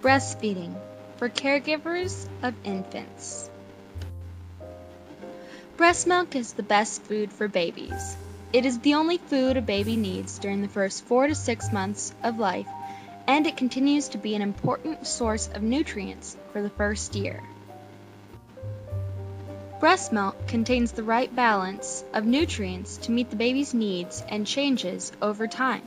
Breastfeeding for caregivers of infants. Breast milk is the best food for babies. It is the only food a baby needs during the first four to six months of life, and it continues to be an important source of nutrients for the first year. Breast milk contains the right balance of nutrients to meet the baby's needs and changes over time.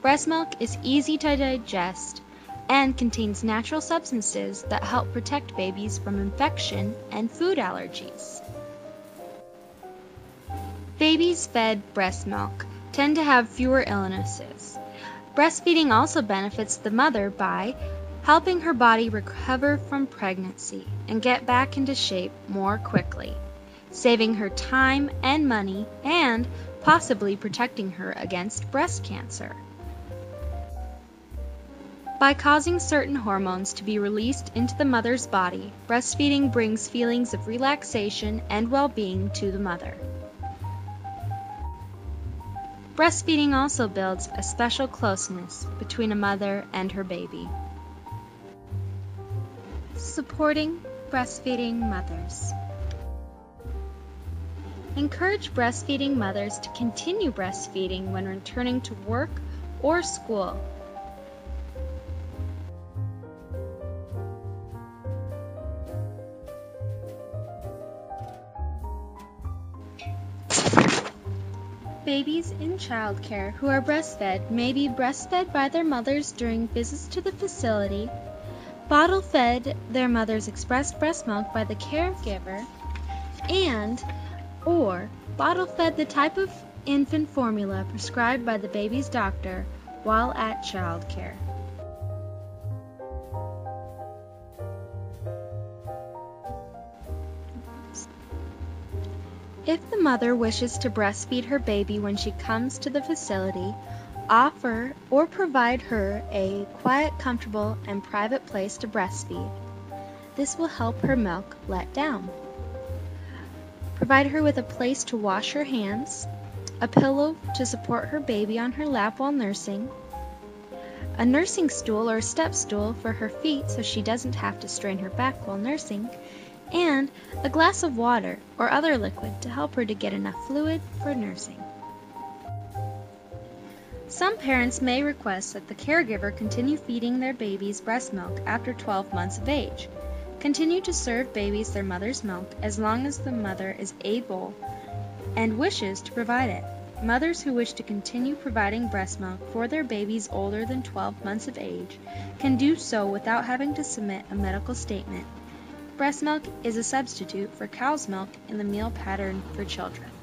Breast milk is easy to digest and contains natural substances that help protect babies from infection and food allergies. Babies fed breast milk tend to have fewer illnesses. Breastfeeding also benefits the mother by helping her body recover from pregnancy and get back into shape more quickly, saving her time and money, and possibly protecting her against breast cancer. By causing certain hormones to be released into the mother's body, breastfeeding brings feelings of relaxation and well being to the mother. Breastfeeding also builds a special closeness between a mother and her baby. Supporting breastfeeding mothers. Encourage breastfeeding mothers to continue breastfeeding when returning to work or school. Babies in childcare who are breastfed may be breastfed by their mothers during visits to the facility bottle fed their mother's expressed breast milk by the caregiver, and or bottle fed the type of infant formula prescribed by the baby's doctor while at child If the mother wishes to breastfeed her baby when she comes to the facility, Offer or provide her a quiet, comfortable, and private place to breastfeed. This will help her milk let down. Provide her with a place to wash her hands, a pillow to support her baby on her lap while nursing, a nursing stool or step stool for her feet so she doesn't have to strain her back while nursing, and a glass of water or other liquid to help her to get enough fluid for nursing. Some parents may request that the caregiver continue feeding their babies breast milk after 12 months of age. Continue to serve babies their mother's milk as long as the mother is able and wishes to provide it. Mothers who wish to continue providing breast milk for their babies older than 12 months of age can do so without having to submit a medical statement. Breast milk is a substitute for cow's milk in the meal pattern for children.